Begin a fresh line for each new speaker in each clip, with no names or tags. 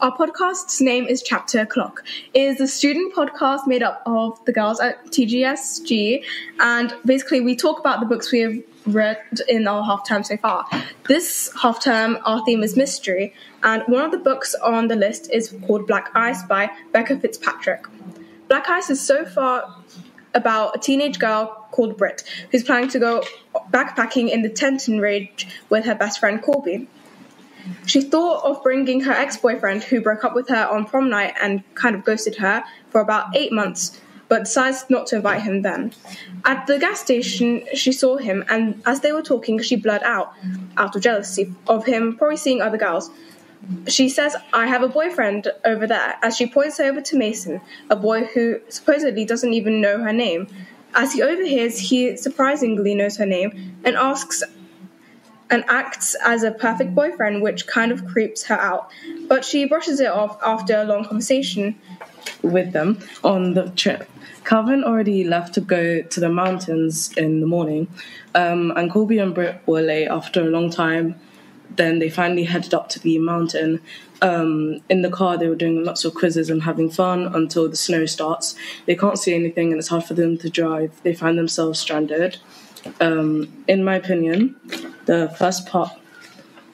Our podcast's name is Chapter O'Clock. It is a student podcast made up of the girls at TGSG, and basically we talk about the books we have read in our half term so far. This half term, our theme is mystery, and one of the books on the list is called Black Ice by Becca Fitzpatrick. Black Ice is so far about a teenage girl called Britt who's planning to go backpacking in the Teton Ridge with her best friend Korbie. She thought of bringing her ex boyfriend, who broke up with her on prom night and kind of ghosted her for about eight months, but decides not to invite him then. At the gas station, she saw him, and as they were talking, she blurred out, out of jealousy of him probably seeing other girls. She says, I have a boyfriend over there, as she points over to Mason, a boy who supposedly doesn't even know her name. As he overhears, he surprisingly knows her name and asks and acts as a perfect boyfriend, which kind of creeps her out. But she brushes it off after a long conversation
with them on the trip. Calvin already left to go to the mountains in the morning, um, and Colby and Britt were late after a long time. Then they finally headed up to the mountain. Um, in the car, they were doing lots of quizzes and having fun until the snow starts. They can't see anything, and it's hard for them to drive. They find themselves stranded. Um, in my opinion, the first part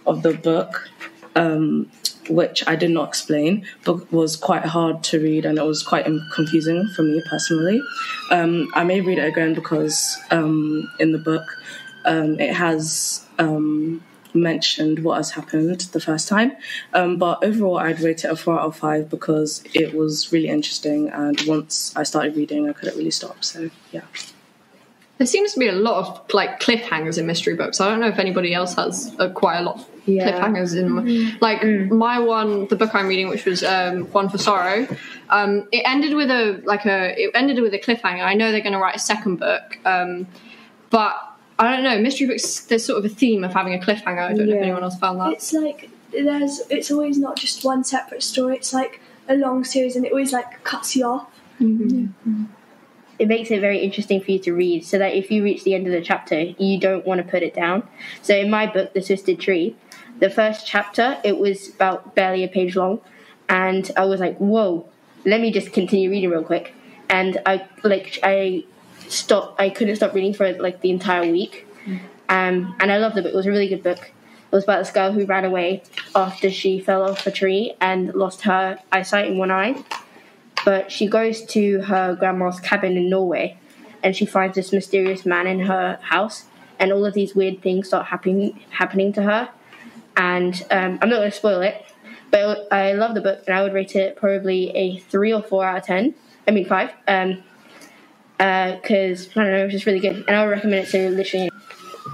of the book, um, which I did not explain, but was quite hard to read and it was quite confusing for me personally. Um, I may read it again because um, in the book um, it has um, mentioned what has happened the first time. Um, but overall, I'd rate it a 4 out of 5 because it was really interesting and once I started reading, I couldn't really stop. So, yeah.
There seems to be a lot of like cliffhangers in mystery books. I don't know if anybody else has uh, quite a lot of yeah. cliffhangers in mm. like mm. my one, the book I'm reading, which was um, One for Sorrow. Um, it ended with a like a it ended with a cliffhanger. I know they're going to write a second book, um, but I don't know. Mystery books, there's sort of a theme of having a cliffhanger. I don't yeah. know if anyone else found that.
It's like there's it's always not just one separate story. It's like a long series, and it always like cuts you off.
Mm-hmm. Mm-hmm it makes it very interesting for you to read so that if you reach the end of the chapter you don't want to put it down. So in my book the twisted tree the first chapter it was about barely a page long and i was like whoa let me just continue reading real quick. And i like i stopped i couldn't stop reading for like the entire week. Um, and i loved the book. It was a really good book. It was about this girl who ran away after she fell off a tree and lost her eyesight in one eye but she goes to her grandma's cabin in Norway and she finds this mysterious man in her house and all of these weird things start happening happening to her. And um, I'm not going to spoil it, but I love the book and I would rate it probably a three or four out of ten. I mean five, because um, uh, I don't know, it's just really good, and I would recommend it to literally.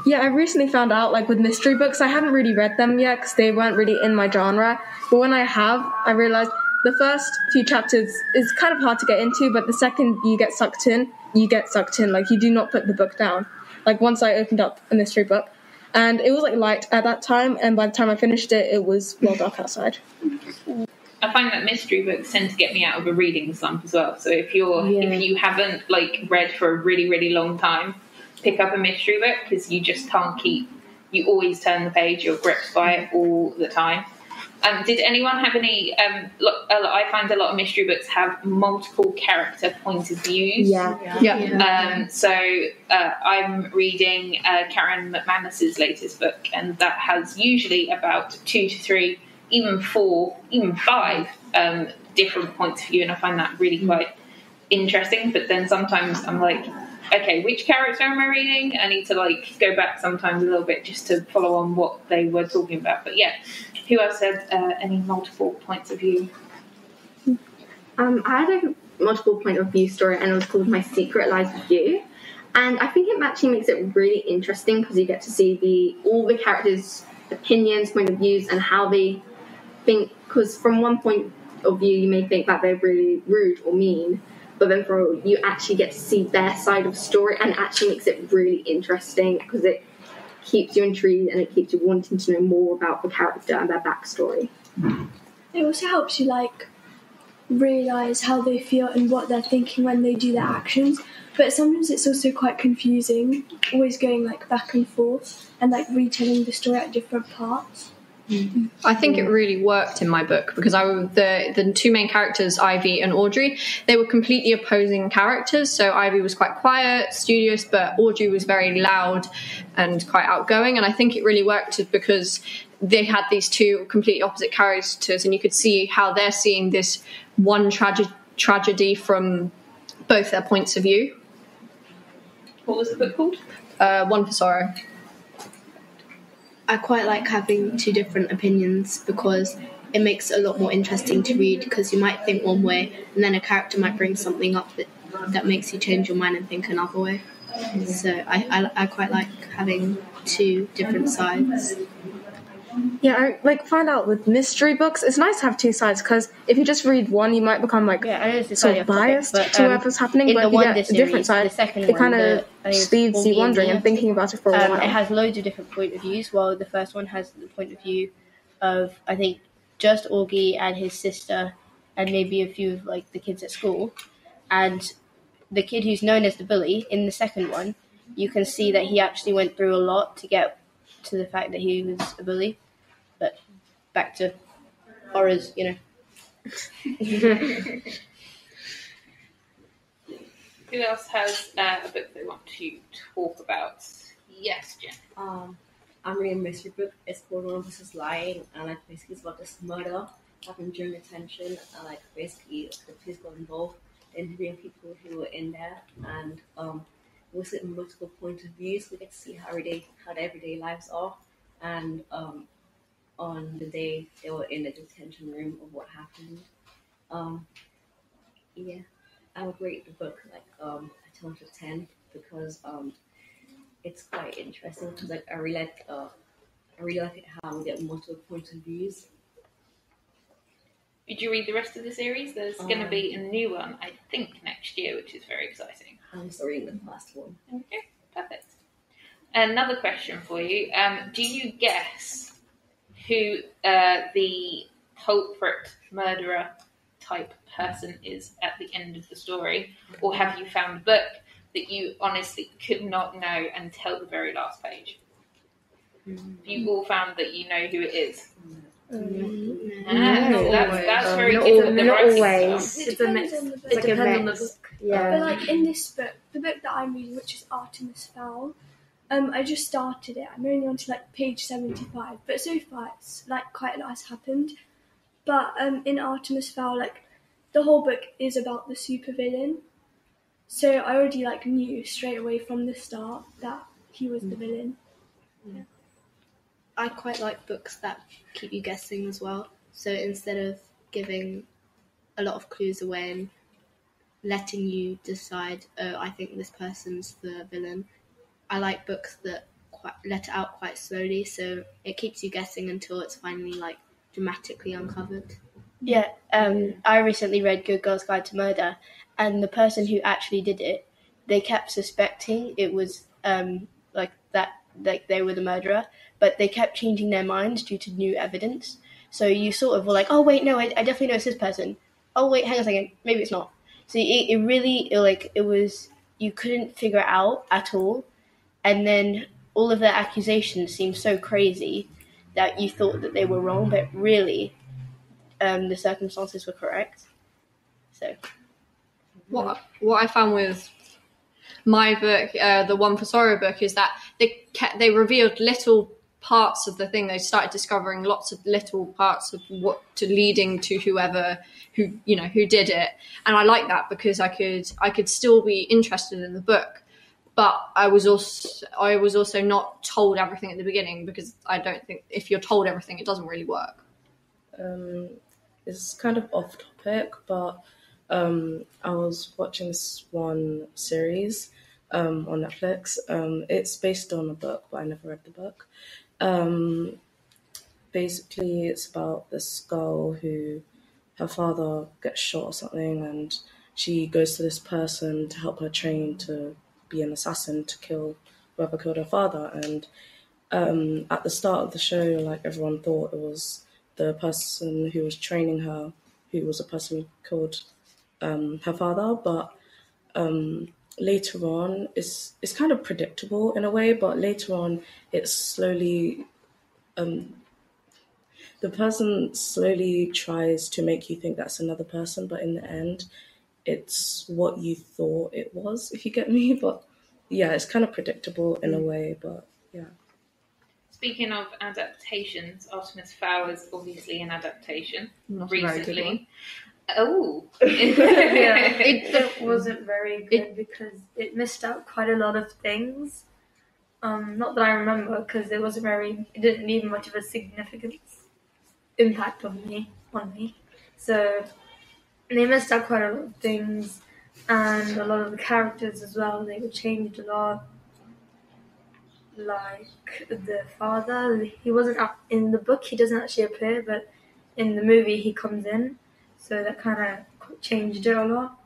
Yeah, I recently found out, like with mystery books, I haven't really read them yet because they weren't really in my genre. But when I have, I realized the first few chapters is kind of hard to get into, but the second you get sucked in, you get sucked in. Like you do not put the book down. Like once I opened up a mystery book, and it was like light at that time, and by the time I finished it, it was well dark outside.
I find that mystery books tend to get me out of a reading slump as well. So if you're yeah. if you haven't like read for a really really long time, pick up a mystery book because you just can't keep. You always turn the page. You're gripped by it all the time. Um, did anyone have any? Um, look, I find a lot of mystery books have multiple character point of views.
Yeah,
yeah. yeah.
Um, so uh, I'm reading uh, Karen McManus's latest book, and that has usually about two to three, even four, even five um, different points of view, and I find that really mm. quite interesting. But then sometimes I'm like, okay, which character am I reading? I need to like go back sometimes a little bit just to follow on what they were talking about. But yeah, who else had uh, any multiple points of view?
Um, I had a multiple point of view story, and it was called My Secret Lies with You. And I think it actually makes it really interesting because you get to see the all the characters' opinions, point of views, and how they think. Because from one point of view, you may think that they're really rude or mean, but then for you actually get to see their side of the story, and actually makes it really interesting because it keeps you intrigued and it keeps you wanting to know more about the character and their backstory.
It also helps you like realize how they feel and what they're thinking when they do their actions. But sometimes it's also quite confusing, always going like back and forth and like retelling the story at different parts.
I think it really worked in my book because I the the two main characters, Ivy and Audrey, they were completely opposing characters. So Ivy was quite quiet, studious, but Audrey was very loud and quite outgoing. And I think it really worked because they had these two completely opposite characters, and you could see how they're seeing this one tragic tragedy from both their points of view.
What was the book called?
Uh, one for sorrow.
I quite like having two different opinions because it makes it a lot more interesting to read because you might think one way and then a character might bring something up that, that makes you change your mind and think another way. So I, I, I quite like having two different sides.
Yeah, I like find out with mystery books, it's nice to have two sides because if you just read one, you might become like
Yeah, I know this is
sort of
off topic,
biased
but,
to
um,
whatever's happening.
in
But
the
if you get a different side,
the second
it kind of leaves you wondering
and
and thinking about it for a
Um,
while.
it has loads of different point of views. While the first one has the point of view of I think just Auggie and his sister, and maybe a few of like the kids at school, and the kid who's known as the bully in the second one. You can see that he actually went through a lot to get to the fact that he was a bully. But back to horrors, you know.
Who else has uh, a book they want to talk about? Yes, Jen.
Um, I'm reading a mystery book. It's called One of Us is Lying, and like basically it's about this murder happened during detention, and like basically the police got involved, interviewing people who were in there, and um, we sit in multiple points of views. We get to see how everyday how their everyday lives are, and um, on the day they were in the detention room of what happened. Um, yeah, I would rate the book like um, a ten out of ten because um, it's quite interesting because like I really like uh, I really like it how we get multiple points of views.
Did you read the rest of the series? There's going to
Um,
be a new one, I think, next year, which is very exciting.
I'm still reading the last one.
Okay, perfect. Another question for you. Um, do you guess who uh, the culprit, murderer type person is at the end of the story? Or have you found a book that you honestly could not know until the very last page? Have you all found that you know who it is? Ah, so that's, that's very
not
good.
not always.
It
It's a
depends
mix.
on the book.
Like
depends on the
mix.
Yeah.
But like in this book, the book that I'm reading, which is Artemis Fowl, um, I just started it. I'm only on to like page seventy-five, but so far it's like quite a lot has happened. But um, in Artemis Fowl, like the whole book is about the supervillain, so I already like knew straight away from the start that he was the villain. Yeah.
I quite like books that keep you guessing as well. So instead of giving a lot of clues away and letting you decide, oh, I think this person's the villain, I like books that quite let it out quite slowly, so it keeps you guessing until it's finally like dramatically uncovered. Yeah, um, I recently read Good Girl's Guide to Murder, and the person who actually did it, they kept suspecting it was um, like that, like they were the murderer, but they kept changing their minds due to new evidence. So you sort of were like, oh wait, no, I, I definitely know it's this person. Oh wait, hang on a second, maybe it's not. So it, it really, it, like, it was you couldn't figure it out at all, and then all of their accusations seemed so crazy that you thought that they were wrong, but really, um, the circumstances were correct. So
what what I found with my book, uh, the one for sorrow book, is that they kept, they revealed little parts of the thing. They started discovering lots of little parts of what to leading to whoever who you know who did it, and I like that because I could I could still be interested in the book, but I was also I was also not told everything at the beginning because I don't think if you're told everything, it doesn't really work.
um, it's kind of off topic, but um, I was watching this one series um, on Netflix. Um, it's based on a book, but I never read the book. Um, basically, it's about this girl who her father gets shot or something, and she goes to this person to help her train to be an assassin to kill whoever killed her father. And um, at the start of the show, like everyone thought it was the person who was training her, who was the person who killed um, her father. But um, later on, it's it's kind of predictable in a way. But later on, it's slowly um, the person slowly tries to make you think that's another person, but in the end, it's what you thought it was. If you get me, but yeah, it's kind of predictable in a way, but yeah.
Speaking of adaptations, Artemis Fowl is obviously an adaptation
Not a very good one.
recently. Oh,
yeah,
It-
it, wasn't very good
it-
because it missed out quite a lot of things. Um, not that I remember because it wasn't very. It didn't leave much of a significant impact on me. On me, so they missed out quite a lot of things, and a lot of the characters as well. They were changed a lot. Like the father, he wasn't in the book. He doesn't actually appear, but in the movie he comes in. So that kind of changed it a lot.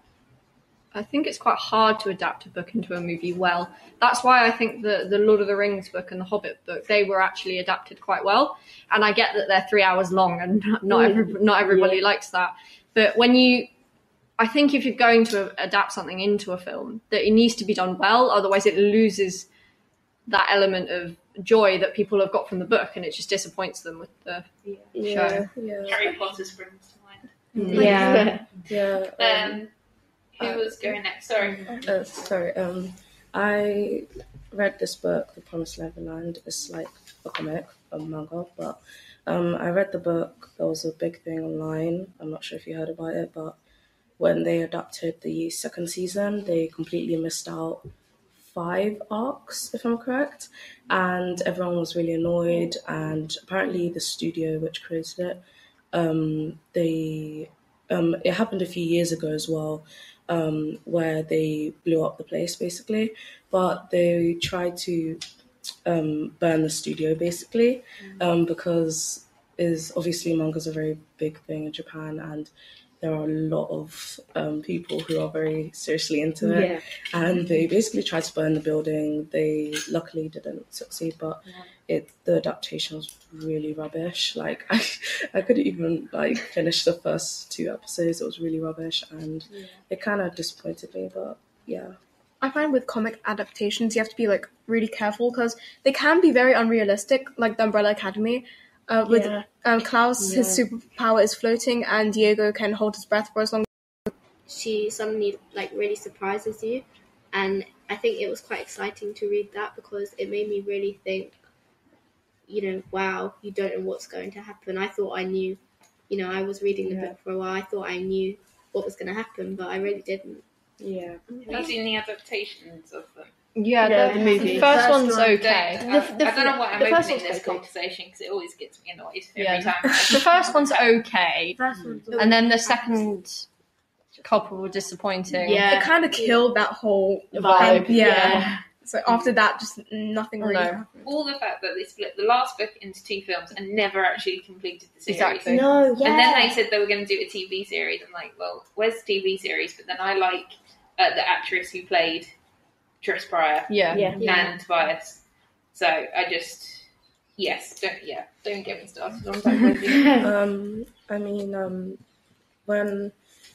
I think it's quite hard to adapt a book into a movie well. That's why I think the the Lord of the Rings book and the Hobbit book they were actually adapted quite well. And I get that they're three hours long, and not mm. every, not everybody likes that. But when you, I think if you're going to adapt something into a film, that it needs to be done well. Otherwise, it loses that element of joy that people have got from the book, and it just disappoints them with the show.
yeah,
Harry Potter springs to mind.
Yeah.
yeah. Um,
Um, who was going next? Sorry.
Uh, sorry, um, I read this book, The Promised Neverland. It's like a comic, a manga, but um, I read the book. There was a big thing online. I'm not sure if you heard about it, but when they adapted the second season, they completely missed out five arcs, if I'm correct, and everyone was really annoyed. And apparently, the studio which created it, um, they um, it happened a few years ago as well um, where they blew up the place basically, but they tried to um, burn the studio basically um, because is obviously manga's a very big thing in Japan and there are a lot of um, people who are very seriously into it
Yeah.
and they basically tried to burn the building. They luckily didn't succeed, but it the adaptation was really rubbish. Like I, I couldn't even like finish the first two episodes. It was really rubbish, and it kind of disappointed me. But yeah,
I find with comic adaptations, you have to be like really careful because they can be very unrealistic, like the Umbrella Academy. Uh, with
Yeah.
um, Klaus, his superpower is floating, and Diego can hold his breath for as long.
she suddenly like really surprises you and i think it was quite exciting to read that because it made me really think you know wow you don't know what's going to happen i thought i knew you know i was reading the book for a while i thought i knew what was going to happen but i really didn't
yeah.
Have you seen the adaptations of them?
Yeah,
Yeah,
the,
the movie.
the first
First
one's
one.
okay.
I,
The- the-
I don't know why I'm
the
opening this
okay.
conversation because it always gets me annoyed every
Yeah.
time.
The first one's okay,
That's what
and then the second couple were disappointing.
Yeah.
It kind of killed that whole
Vibe.
Yeah.
Yeah.
So after that, just nothing really
No.
happened.
All the fact that they split the last book into two films and never actually completed the series.
Exactly.
No, yeah.
And then they said they were going to do a TV series. I'm like, well, where's the TV series? But then I like uh, the actress who played Trish Prior
Yeah.
yeah.
Yeah.
and Tobias. So I just, yes, don't, yeah, don't get me started on that.
Um, I mean, um, when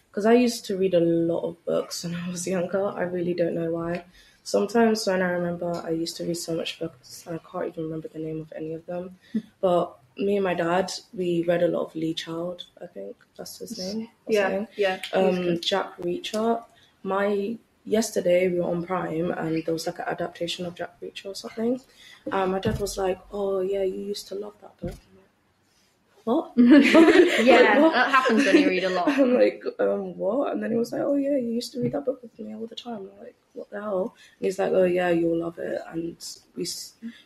because I used to read a lot of books when I was younger. I really don't know why. Sometimes when I remember, I used to read so much books, and I can't even remember the name of any of them. but me and my dad, we read a lot of Lee Child. I think that's his name. Yeah, something.
yeah.
um, Jack Reacher. My yesterday we were on Prime and there was like an adaptation of Jack Reacher or something. Um, my dad was like, "Oh yeah, you used to love that book." Like, What?
Yeah,
What?
that happens when you read a lot.
I'm like, um, what? And then he was like, oh yeah, you used to read that book with me all the time. I'm like, what the hell? And he's like, oh yeah, you'll love it. And we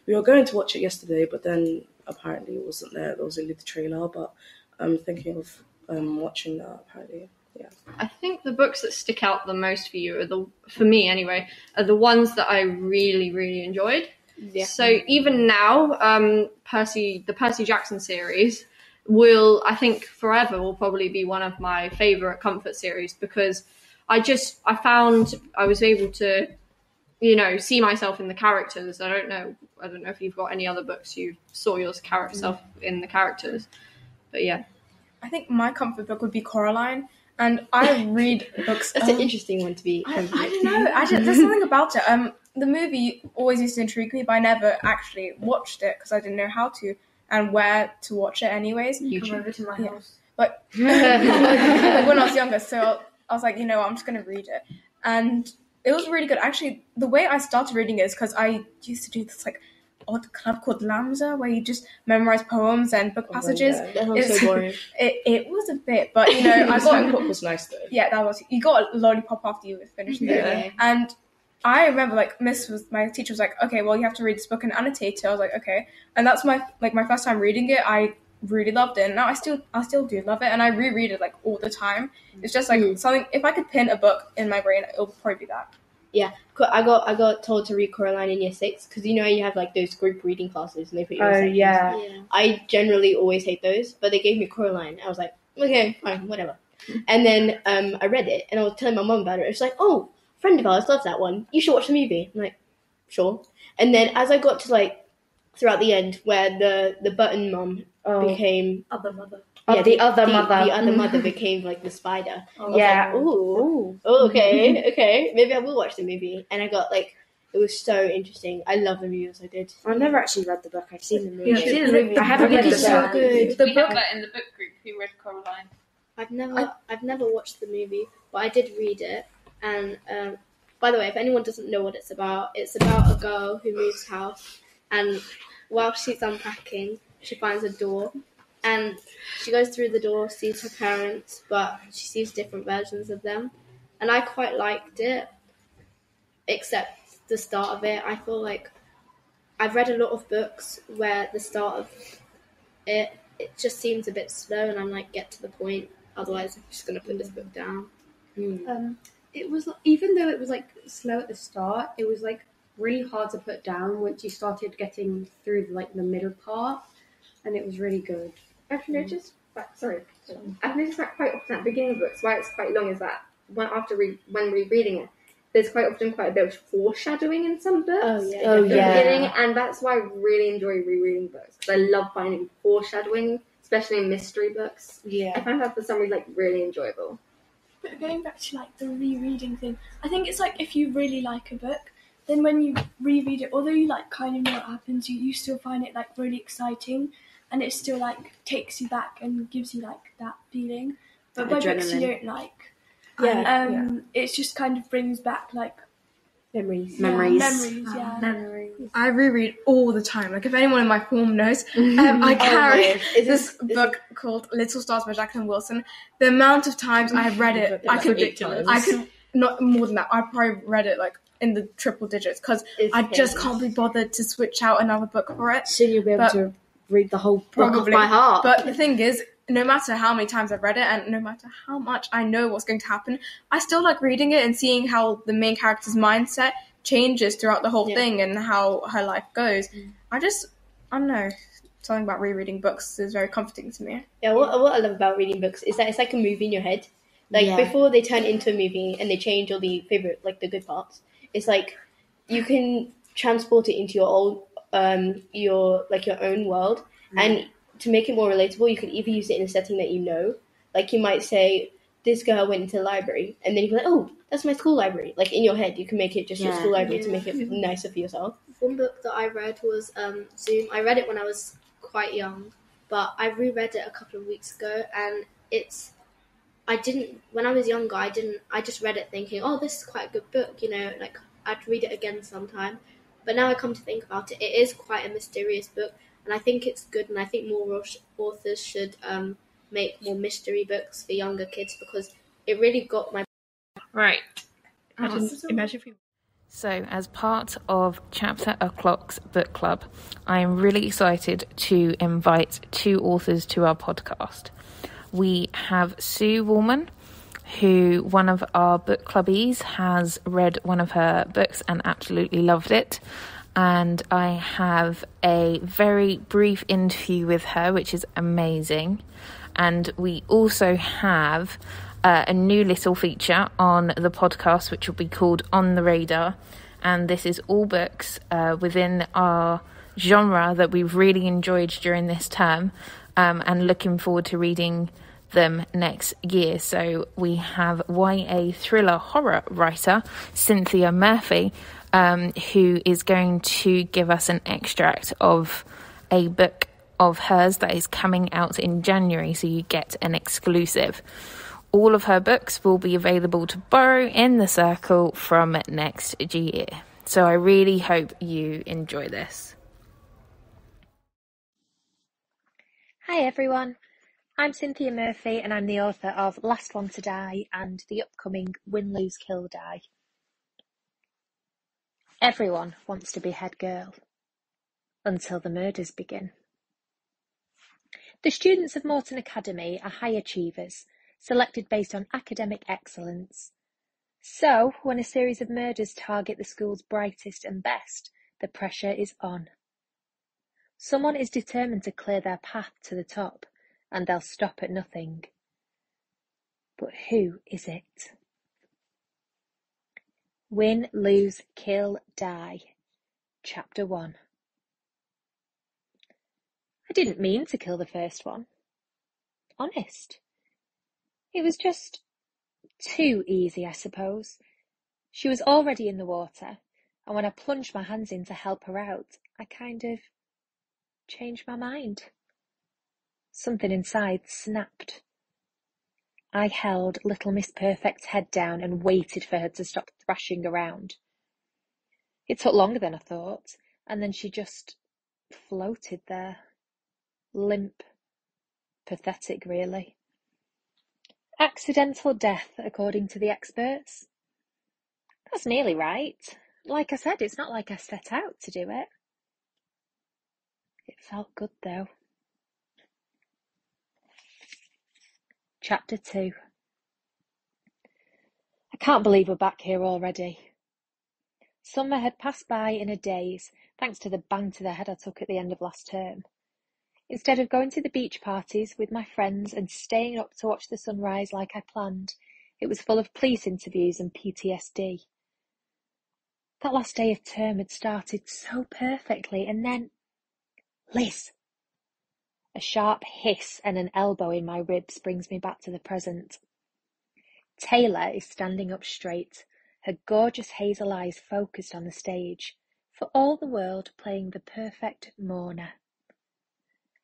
we were going to watch it yesterday, but then apparently it wasn't there. There was only the trailer. But I'm thinking of um watching that. Apparently, yeah.
I think the books that stick out the most for you are the, for me anyway, are the ones that I really, really enjoyed.
Yeah.
So even now, um, Percy, the Percy Jackson series will, I think, forever will probably be one of my favorite comfort series because I just, I found I was able to, you know, see myself in the characters. I don't know, I don't know if you've got any other books you saw yourself in the characters, but yeah.
I think my comfort book would be Coraline, and I read books.
That's
um,
an interesting one to be.
I, I don't know. I just, there's something about it. Um, the movie always used to intrigue me, but I never actually watched it because I didn't know how to. and where to watch it anyways.
Come over to my
Yeah.
house.
But like when I was younger, so I was like, you know, what, I'm just gonna read it, and it was really good. Actually, the way I started reading it is because I used to do this like odd club called LAMDA, where you just memorize poems and book passages.
That sounds so boring.
It, it was a bit, but you know, I got
was nice though.
yeah, that was you got a lollipop after you finished it,
Yeah.
and I remember like Miss was my teacher was like, okay, well you have to read this book and annotate it. I was like, okay, and that's my like my first time reading it. I really loved it, and now I still I still do love it, and I reread it like all the time. It's just like
Mm.
something. If I could pin a book in my brain, it would probably be that.
Yeah, I got I got told to read Coraline in year six because you know you have like those group reading classes and they put you. in
Oh
sections.
yeah.
Yeah.
I generally always hate those, but they gave me Coraline. I was like, okay, fine, whatever. And then um, I read it and I was telling my mom about it. It's like, oh, friend of ours loves that one. You should watch the movie. I'm like, sure. And then as I got to like throughout the end where the the button mom
Oh,
became
Other mother.
Oh the, other
the,
mother.
the other mother became like the spider. I was
Yeah.
like, ooh, oh, okay, okay, maybe I will watch the movie. And I got like, it was so interesting. I love the movie, I did.
I've never actually read the book. I've seen the movie.
Yeah, I've seen the movie.
I haven't
The
read
book
the book.
so good.
The
we
book-
have that in the book group. Who read Coraline?
I've never I've never watched the movie, but I did read it. And um, by the way, if anyone doesn't know what it's about, it's about a girl who moves house, and while she's unpacking, she finds a door, and she goes through the door, sees her parents, but she sees different versions of them, and I quite liked it, except the start of it. I feel like I've read a lot of books where the start of it it just seems a bit slow, and I'm like, get to the point. Otherwise, I'm just gonna put this book down.
um, it was even though it was like slow at the start, it was like really hard to put down once you started getting through like the middle part, and it was really good.
I've noticed, that, sorry, I've noticed that quite often at the beginning of books, why it's quite long, is that when after re- when rereading it, there's quite often quite a bit of foreshadowing in some books.
Oh, yeah.
Oh
at the
yeah.
beginning, and that's why I really enjoy rereading books because I love finding foreshadowing, especially in mystery books.
Yeah, I
find that for some reason like really enjoyable.
But going back to like the rereading thing, I think it's like if you really like a book, then when you reread it, although you like kind of know what happens, you, you still find it like really exciting, and it still like takes you back and gives you like that feeling. But by books you don't like,
Yeah.
um, it just kind of brings back like
Memories.
yeah,
Memories.
memories, yeah.
Memories.
I reread all the time. Like if anyone in my form knows, um, I carry
Oh, Is
this
this
book called Little Stars by Jacqueline Wilson. The amount of times I have read it, I could,
Ridiculous.
I could not more than that. I probably read it like in the triple digits because I just can't be bothered to switch out another book for it.
Soon you'll be able
But-
to read the whole book off
Probably.
by heart.
But the thing is, no matter how many times I've read it and no matter how much I know what's going to happen, I still like reading it and seeing how the main character's mindset changes throughout the whole
Yeah.
thing and how her life goes. Mm. I just, I don't know, something about rereading books is very comforting to me.
Yeah, what, what I love about reading books is that it's like a movie in your head. Like
Yeah.
before they turn into a movie and they change all the favorite, like the good parts. It's like you can transport it into your old, um, your like your own world, and to make it more relatable, you could either use it in a setting that you know. Like you might say, "This girl went into the library," and then you can be like, "Oh, that's my school library." Like in your head, you can make it just your school library to make it nicer for yourself.
One book that I read was um, Zoom. I read it when I was quite young, but I reread it a couple of weeks ago, and it's. I didn't when I was younger. I didn't. I just read it thinking, "Oh, this is quite a good book." You know, like I'd read it again sometime. But now I come to think about it, it is quite a mysterious book, and I think it's good. And I think more authors should um, make more mystery books for younger kids because it really got my
Right.
Imagine, imagine if we
So, as part of Chapter O'Clock's book club, I am really excited to invite two authors to our podcast. We have Sue Wallman, who one of our book clubbies has read one of her books and absolutely loved it. And I have a very brief interview with her, which is amazing. And we also have uh, a new little feature on the podcast, which will be called On the Radar. And this is all books uh, within our genre that we've really enjoyed during this term um, and looking forward to reading them next year. So we have YA thriller horror writer Cynthia Murphy, um, who is going to give us an extract of a book
of hers that is coming out in January, so you get an exclusive. All of her books will be available to borrow in the circle from next year. So I really hope you enjoy this.
Hi everyone, I'm Cynthia Murphy and I'm the author of Last One to Die and the upcoming Win, Lose, Kill, Die. Everyone wants to be head girl until the murders begin. The students of Morton Academy are high achievers, selected based on academic excellence. So, when a series of murders target the school's brightest and best, the pressure is on. Someone is determined to clear their path to the top, and they'll stop at nothing. But who is it? Win, Lose, Kill, Die. Chapter 1 I didn't mean to kill the first one. Honest. It was just too easy, I suppose. She was already in the water, and when I plunged my hands in to help her out, I kind of changed my mind. Something inside snapped. I held little Miss Perfect's head down and waited for her to stop thrashing around. It took longer than I thought, and then she just floated there. Limp. Pathetic, really. Accidental death, according to the experts. That's nearly right. Like I said, it's not like I set out to do it. It felt good though. Chapter 2 I can't believe we're back here already. Summer had passed by in a daze, thanks to the bang to the head I took at the end of last term. Instead of going to the beach parties with my friends and staying up to watch the sunrise like I planned, it was full of police interviews and PTSD. That last day of term had started so perfectly, and then. Liz! A sharp hiss and an elbow in my ribs brings me back to the present. Taylor is standing up straight, her gorgeous hazel eyes focused on the stage, for all the world playing the perfect mourner.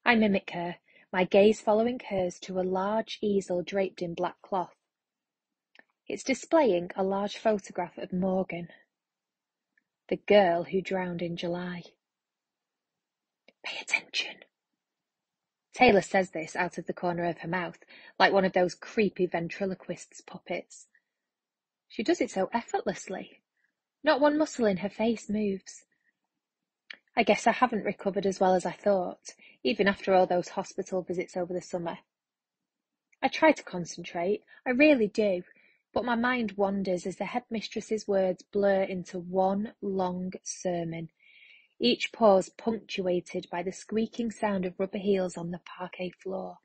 I mimic her, my gaze following hers to a large easel draped in black cloth. It's displaying a large photograph of Morgan, the girl who drowned in July. Pay attention. Taylor says this out of the corner of her mouth, like one of those creepy ventriloquist's puppets. She does it so effortlessly. Not one muscle in her face moves. I guess I haven't recovered as well as I thought, even after all those hospital visits over the summer. I try to concentrate, I really do, but my mind wanders as the headmistress's words blur into one long sermon, each pause punctuated by the squeaking sound of rubber heels on the parquet floor.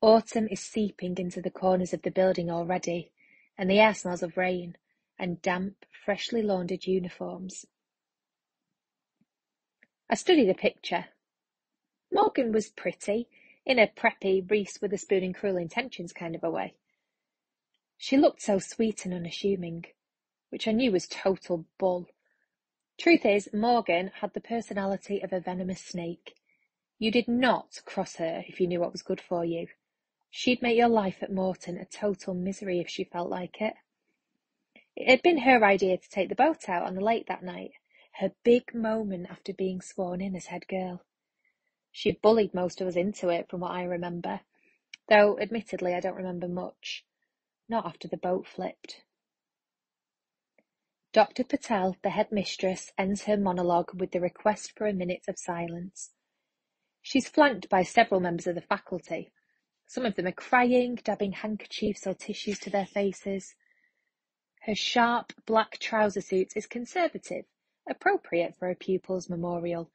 Autumn is seeping into the corners of the building already, and the air smells of rain and damp, freshly laundered uniforms. I study the picture. Morgan was pretty, in a preppy Reese Witherspoon and cruel intentions kind of a way. She looked so sweet and unassuming, which I knew was total bull. Truth is, Morgan had the personality of a venomous snake. You did not cross her if you knew what was good for you. She'd make your life at Morton a total misery if she felt like it. It had been her idea to take the boat out on the lake that night, her big moment after being sworn in as head girl. She bullied most of us into it, from what I remember, though admittedly I don't remember much. Not after the boat flipped. Dr. Patel, the headmistress, ends her monologue with the request for a minute of silence. She's flanked by several members of the faculty. Some of them are crying, dabbing handkerchiefs or tissues to their faces. Her sharp black trouser suit is conservative appropriate for a pupil's memorial,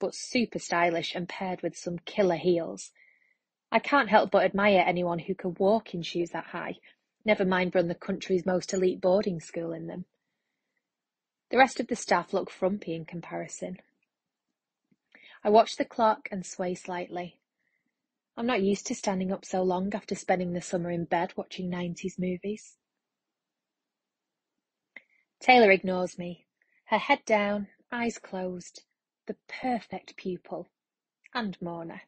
but super stylish and paired with some killer heels. I can't help but admire anyone who can walk in shoes that high, never mind run the country's most elite boarding school in them. The rest of the staff look frumpy in comparison. I watch the clock and sway slightly. I'm not used to standing up so long after spending the summer in bed watching 90s movies. Taylor ignores me, her head down, eyes closed, the perfect pupil. and Mona.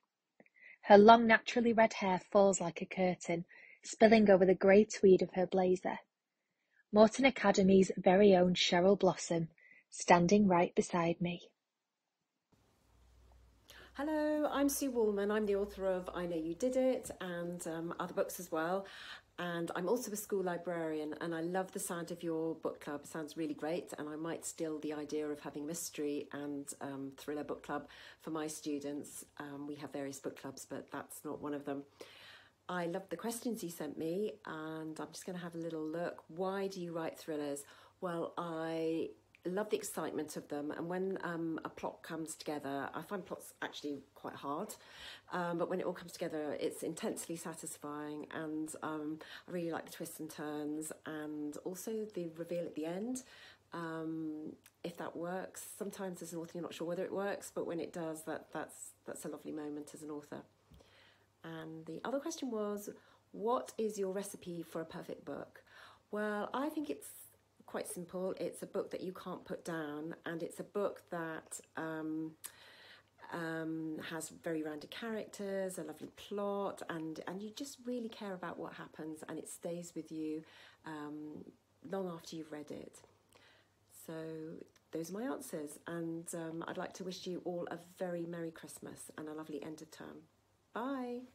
Her long, naturally red hair falls like a curtain, spilling over the grey tweed of her blazer. Morton Academy's very own Cheryl Blossom, standing right beside me.
Hello, I'm Sue Wallman. I'm the author of I Know You Did It and um, other books as well. And I'm also a school librarian, and I love the sound of your book club. It sounds really great, and I might steal the idea of having mystery and um, thriller book club for my students. Um, we have various book clubs, but that's not one of them. I love the questions you sent me, and I'm just going to have a little look. Why do you write thrillers? Well, I love the excitement of them and when um, a plot comes together i find plots actually quite hard um, but when it all comes together it's intensely satisfying and um, i really like the twists and turns and also the reveal at the end um, if that works sometimes as an author you're not sure whether it works but when it does that that's that's a lovely moment as an author and the other question was what is your recipe for a perfect book well i think it's quite simple. It's a book that you can't put down, and it's a book that um, um, has very rounded characters, a lovely plot, and and you just really care about what happens, and it stays with you um, long after you've read it. So those are my answers, and um, I'd like to wish you all a very merry Christmas and a lovely end of term. Bye.